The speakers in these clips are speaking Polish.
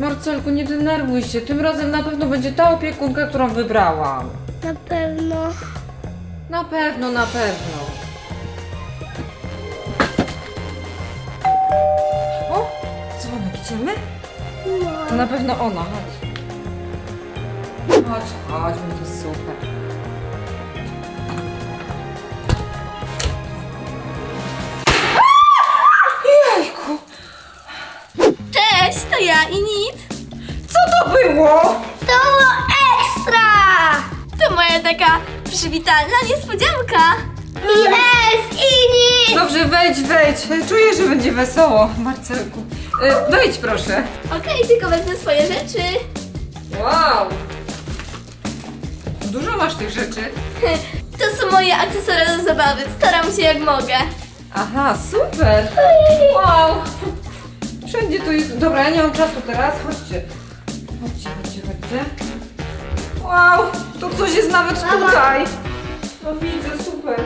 Marcelku, nie denerwuj się. Tym razem na pewno będzie ta opiekunka, którą wybrałam. Na pewno. Na pewno, na pewno. O, dzwonek, idziemy? To na pewno ona, chodź. Chodź, chodź, będzie super. I nic. co to było? To było ekstra! To moja taka przywitalna niespodzianka. Jest i nic! Dobrze, wejdź, wejdź. Czuję, że będzie wesoło, Marcelku. E, Wejdź proszę. Okej, tylko wezmę swoje rzeczy. Wow. Dużo masz tych rzeczy. To są moje akcesoria do zabawy. Staram się jak mogę. Aha, super! Wow! Wszędzie tu jest. Dobra, ja nie mam czasu teraz. Chodźcie. Chodźcie, chodźcie, chodźcie. Wow! To coś jest nawet tutaj! No widzę, super.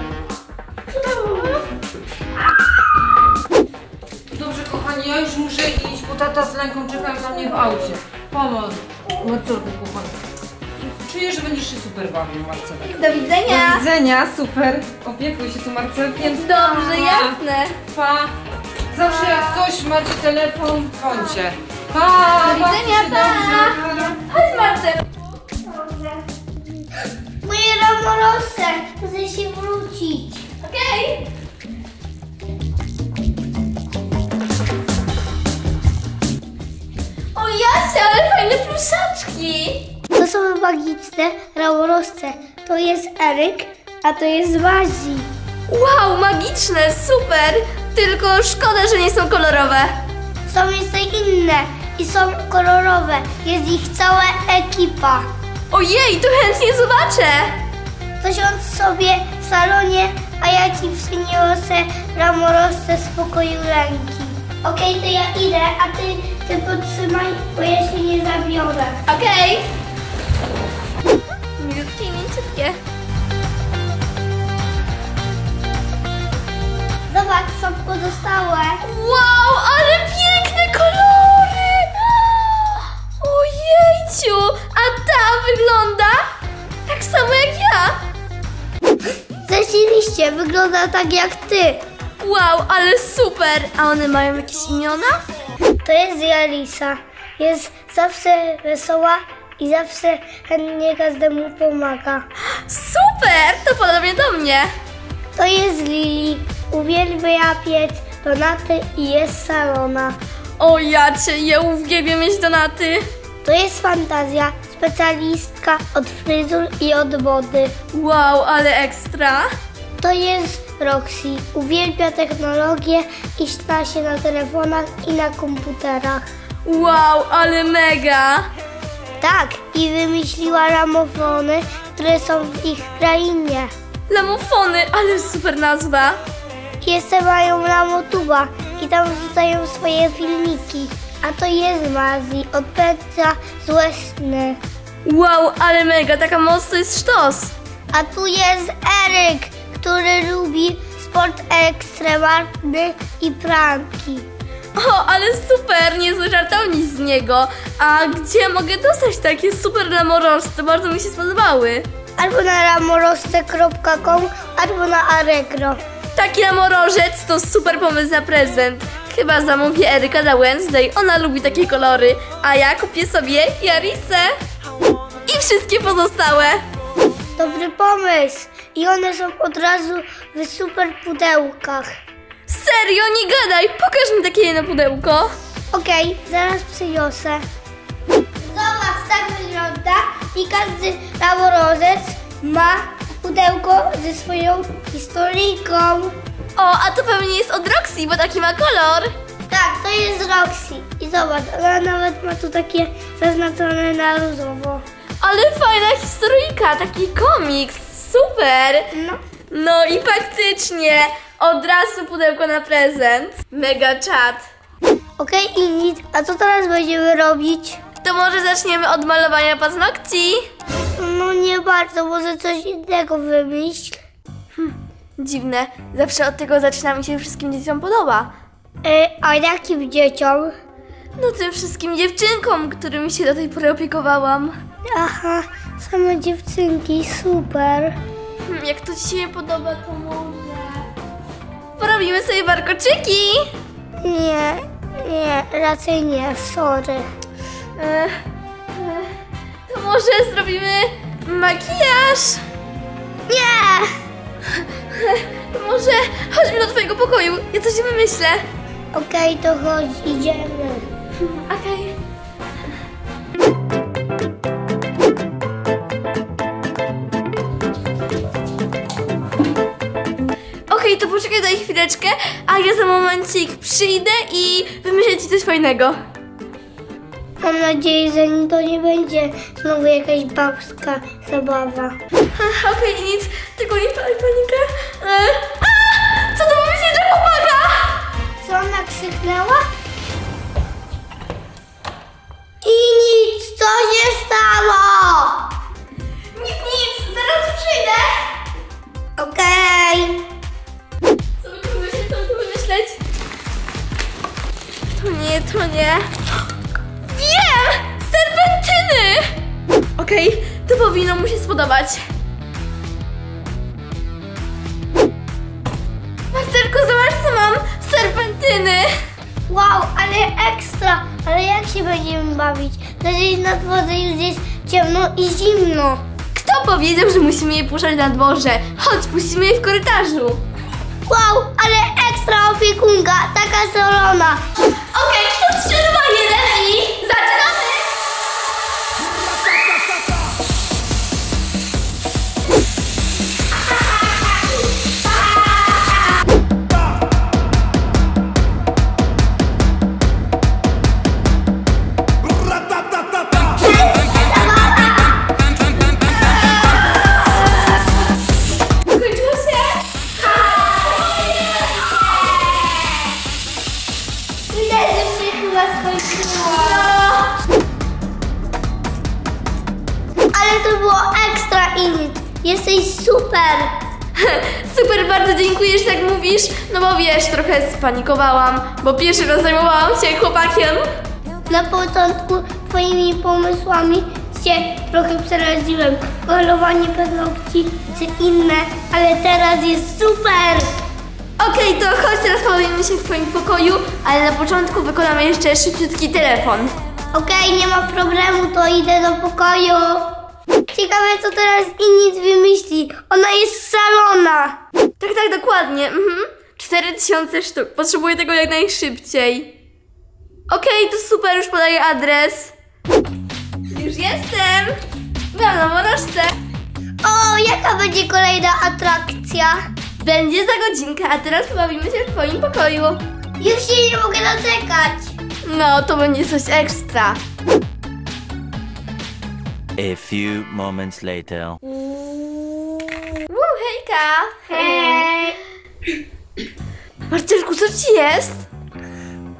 Dobrze, kochani, ja już muszę iść, bo tata z Lenką czekają na mnie w aucie. Pomoc. Marcelku, kochani. Czuję, że będziesz się super bawił, Marcelek. Do widzenia. Do widzenia, super. Opiekuj się tu Marcelkiem. Dobrze, jasne. Pa! Zawsze jak coś macie telefon, dzwońcie. Pa! Do widzenia, się pa! dobrze. Chodź Marcel. Moje ramorosce! Chcę się wrócić. Okej. O Jasia, ale fajne pluszaczki. To są magiczne ramorosce. To jest Eryk, a to jest Wazi. Wow, magiczne, super. Tylko szkoda, że nie są kolorowe. Są jeszcze inne i są kolorowe. Jest ich cała ekipa. Ojej, to chętnie zobaczę. To siądź sobie w salonie, a ja ci przyniosę ramorosce z pokoju ręki. Okej, to ja idę, a ty, ty podtrzymaj, bo ja się nie zabiorę. Okej. Milutkie i mięciutkie. Zobacz, są pozostałe. Wow, ale piękne kolory! Ojejciu, a ta wygląda tak samo jak ja. Rzeczywiście, wygląda tak jak ty. Wow, ale super! A one mają jakieś imiona? To jest Jalisa. Jest zawsze wesoła i zawsze chętnie każdemu pomaga. Super! To podobnie do mnie. To jest Lili. Uwielbia piec donaty i jest salona. O jacie, ja uwielbiam mieć donaty. To jest Fantazja, specjalistka od fryzur i od wody. Wow, ale ekstra. To jest Roxy. Uwielbia technologię i zna się na telefonach i na komputerach. Wow, ale mega. Tak, i wymyśliła ramofony, które są w ich krainie. Lamofony, ale super nazwa. Jeszcze mają Ramotuba i tam wrzucają swoje filmiki. A to jest Mazi, odpędza złe sny. Wow, ale mega, taka moc to jest sztos. A tu jest Eryk, który lubi sport ekstremalny i pranki. O, ale super, niezły żartownik z niego. A gdzie mogę dostać takie super lamorosty? Bardzo mi się spodobały. Albo na ramorosce.com, albo na Allegro. Taki lamorożec to super pomysł na prezent. Chyba zamówię Eryka na Wednesday, ona lubi takie kolory. A ja kupię sobie Jarisę. I wszystkie pozostałe. Dobry pomysł. I one są od razu w super pudełkach. Serio, nie gadaj, pokaż mi takie jedno pudełko. Okej, zaraz przyniosę. Zobacz, tak wygląda i każdy ramorożec ma pudełko ze swoją historyjką. O, a to pewnie jest od Roxy, bo taki ma kolor. Tak, to jest Roxy. I zobacz, ona nawet ma tu takie zaznaczone na różowo. Ale fajna historyjka, taki komiks, super. No. No i faktycznie, od razu pudełko na prezent. Mega czat. Okej, i nic. A co teraz będziemy robić? To może zaczniemy od malowania paznokci? Nie bardzo, może coś innego wymyśl. Dziwne, zawsze od tego zaczyna mi się wszystkim dzieciom podoba. E, a jakim dzieciom? No tym wszystkim dziewczynkom, którymi się do tej pory opiekowałam. Aha, same dziewczynki, super. Hmm, Jak to ci się nie podoba, to może... Porobimy sobie warkoczyki! Nie, nie, raczej nie, sorry. E, e, to może zrobimy makijaż? Nie! Może chodźmy do twojego pokoju, ja coś wymyślę. Okej, to chodź, idziemy. Okej. Okej, to poczekaj daj chwileczkę, a ja za momencik przyjdę i wymyślę ci coś fajnego. Mam nadzieję, że to nie będzie znowu jakaś babska zabawa. Okej, nic, tylko nie palaj panikę. E, a! Co to ma być dla chłopaka? Co ona krzyknęła? I nic, co się stało? Nic, nic, zaraz przyjdę. Okej. Co by tu wymyśleć, co by tu wymyśleć? To nie, to nie. Wiem! Serpentyny! Okej, to powinno mu się spodobać. Masterko, zobacz co mam! Serpentyny! Wow, ale ekstra! Ale jak się będziemy bawić? Przecież na dworze już jest ciemno i zimno. Kto powiedział, że musimy je puszczać na dworze? Chodź, puścimy je w korytarzu. Wow, ale ekstra opiekunka, taka solona. Bardzo dziękuję, że tak mówisz, no bo wiesz, trochę spanikowałam, bo pierwszy raz zajmowałam się chłopakiem. Na początku twoimi pomysłami się trochę przeraziłem. Malowanie paznokci czy inne, ale teraz jest super. Okej, to chodź teraz pobawimy się w twoim pokoju, ale na początku wykonamy jeszcze szybciutki telefon. Okej, nie ma problemu, to idę do pokoju. Ciekawe, co teraz Inic wymyśli. Ona jest salona. Tak, tak, dokładnie, mhm. 4000 sztuk, potrzebuję tego jak najszybciej. Okej, to super, już podaję adres. Już jestem! Byłam na morożce. O, jaka będzie kolejna atrakcja? Będzie za godzinkę, a teraz pobawimy się w twoim pokoju. Już się nie mogę doczekać. No, to będzie coś ekstra. A few moments later. Woo, hejka! Hej. Marcelku, co ci jest?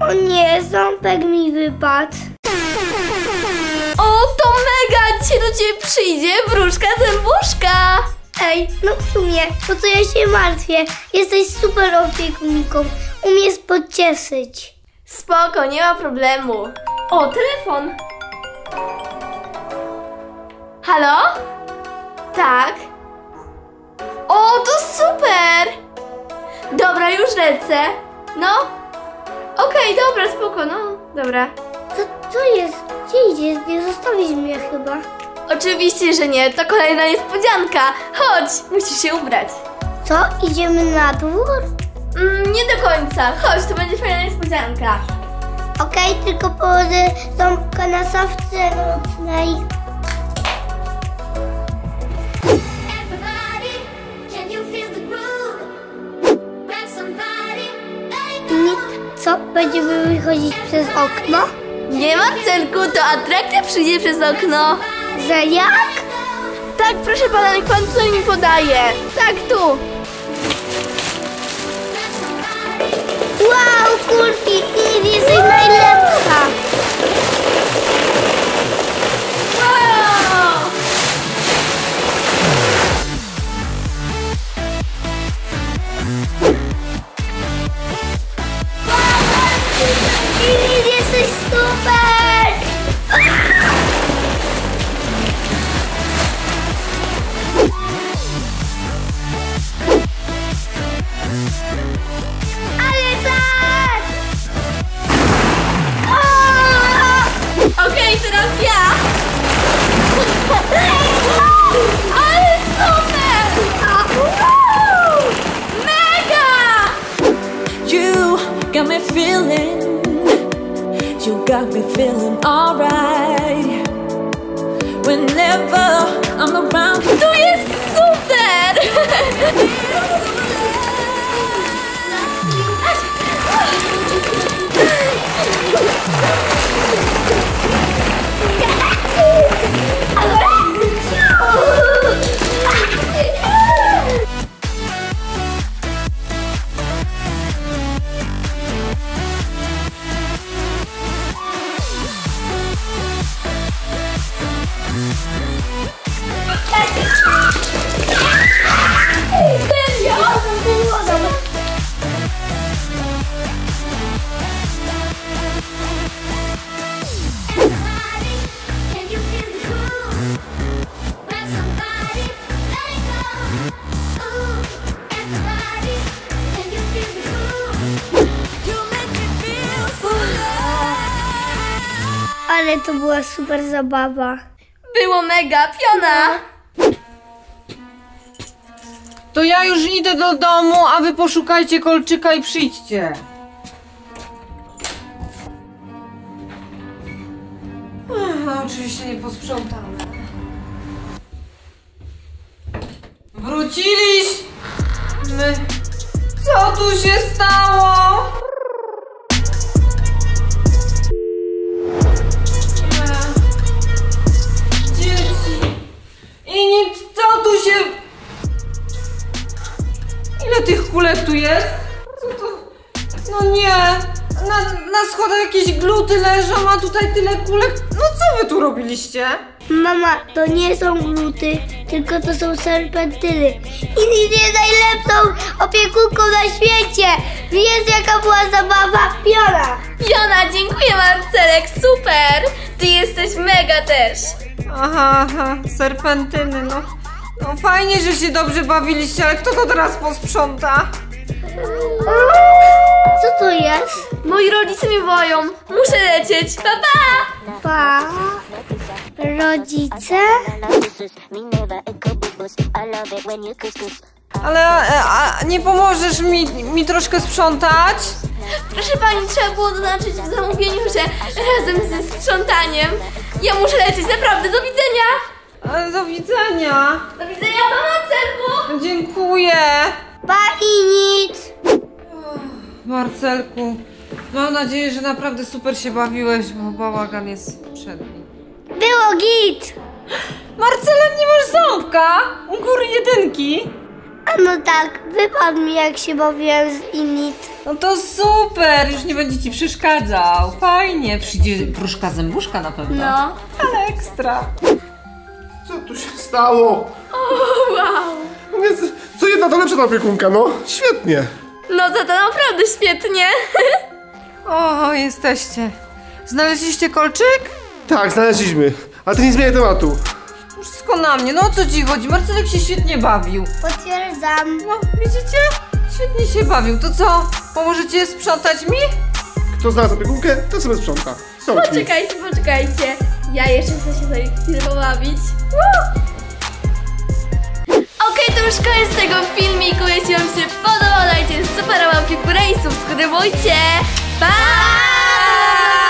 O nie, ząbek mi wypadł. O, to mega! Dzisiaj do ciebie przyjdzie wróżka zębuszka! Ej, no w sumie, to co ja się martwię. Jesteś super opiekunką. Umiesz pocieszyć. Spoko, nie ma problemu. O, telefon. Halo? Tak? O, to super! Dobra, już lecę. No? Okej, dobra, spoko, no. Dobra. Co, co jest? Gdzie idziesz? Nie zostawisz mnie chyba. Oczywiście, że nie, to kolejna niespodzianka. Chodź, musisz się ubrać. Co? Idziemy na dwór? Mm, nie do końca. Chodź, to będzie fajna niespodzianka. Okej, tylko położę ząbka na szafce nocnej. Co? Będziemy wychodzić przez okno? Nie ma celku, to atrakcja przyjdzie przez okno. Że jak? Tak, proszę pana, niech pan tutaj mi podaje. Tak, tu. Wow, kulki! I jesteś najlepsza! Got me feeling alright. Whenever I'm around, To jest super! Everybody, była super zabawa. Było mega, piona! To ja już idę do domu, a wy poszukajcie kolczyka i przyjdźcie. Ach, oczywiście nie posprzątamy. Wróciliśmy! Co tu się stało? Tu jest? Co to? No nie! Na, na schodach jakieś gluty leżą, a tutaj tyle kulek. No co wy tu robiliście? Mama, to nie są gluty, tylko to są serpentyny. I nic jest najlepszą opiekunką na świecie. Wiesz jaka była zabawa? Piora. Piona, dziękuję Marcelek, super! Ty jesteś mega też! Aha, aha, serpentyny, no. No fajnie, że się dobrze bawiliście, ale kto to teraz posprząta? Co to jest? Moi rodzice mnie wołają, muszę lecieć, pa pa! Pa. Rodzice? Ale a, a nie pomożesz mi, mi troszkę sprzątać? Proszę pani, trzeba było zaznaczyć w zamówieniu, że razem ze sprzątaniem. Ja muszę lecieć, naprawdę, do widzenia! Ale do widzenia. Do widzenia, pa Marcelku! Dziękuję. Pa i nic. Marcelku, mam nadzieję, że naprawdę super się bawiłeś, bo bałagan jest przedni. Było git. Marcelek, nie masz ząbka? U góry jedynki. A no tak, wypadł mi jak się bawiłem z Init. No to super, już nie będzie ci przeszkadzał. Fajnie, przyjdzie proszka zębuszka na pewno. No. Ale ekstra. Co tu się stało? Wow! Więc co jedna to lepsza ta opiekunka, no. Świetnie. No to to naprawdę świetnie! O, jesteście. Znaleźliście kolczyk? Tak, znaleźliśmy. Ale to nie zmienia tematu. Wszystko na mnie, no o co ci chodzi? Marcelek się świetnie bawił. Potwierdzam. No, widzicie? Świetnie się bawił. To co? Pomożecie sprzątać mi? Kto znalazł opiekunkę, to sobie sprząta. Są drzwi. Poczekajcie, poczekajcie. Ja jeszcze chcę się tutaj chwilę pobawić. Woo! Okej, okay, to już koniec tego filmiku. Jeśli Wam się podobał, dajcie super łapki w górę i subskrybujcie. Pa!